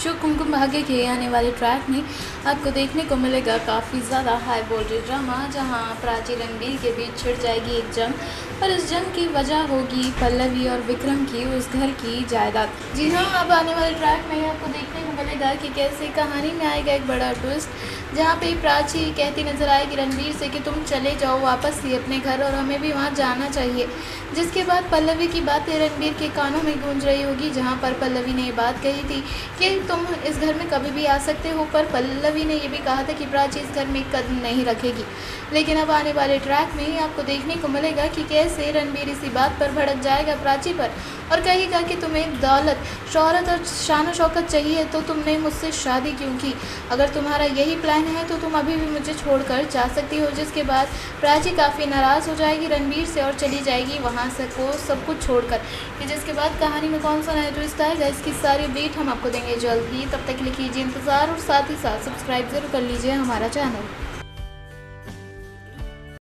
Show Kumkum Bhagya के आने वाले ट्रैक में आपको देखने को मिलेगा काफ़ी ज़्यादा हाई वोल्टेज ड्रामा जहाँ प्राची रणबीर के बीच छिड़ जाएगी एक जंग और इस जंग की वजह होगी पल्लवी और विक्रम की उस घर की जायदाद। जी हाँ अब आने वाले ट्रैक में आपको देखने को मिलेगा कि कैसे कहानी में आएगा एक बड़ा ट्विस्ट जहाँ पे प्राची कहती नज़र आएगी रणबीर से कि तुम चले जाओ वापस ही अपने घर और हमें भी वहाँ जाना चाहिए। जिसके बाद पल्लवी की बातें रणबीर के कानों में गूंज रही होगी, जहाँ पर पल्लवी ने ये बात कही थी कि तुम इस घर में कभी भी आ सकते हो, पर पल्लवी ने ये भी कहा था कि प्राची इस घर में कदम नहीं रखेगी। लेकिन अब आने वाले ट्रैक में ही आपको देखने को मिलेगा कि कैसे रणबीर इसी बात पर भड़क जाएगा प्राची पर। और कहेगा कि तुम्हें दौलत, शहरत और शान शौकत चाहिए तो तुमने मुझसे शादी क्यों की? अगर तुम्हारा यही प्लान है तो तुम अभी भी मुझे छोड़कर जा सकती हो, जिसके बाद प्राची काफ़ी नाराज़ हो जाएगी, रणबीर से और चली जाएगी वहाँ से को सब कुछ छोड़कर। फिर जिसके बाद कहानी में कौन सा नया ट्विस्ट आएगा, इसकी सारी अपडेट हम आपको देंगे जल्द ही। तब तक लिखिए इंतज़ार और साथ ही साथ सब्सक्राइब ज़रूर कर लीजिए हमारा चैनल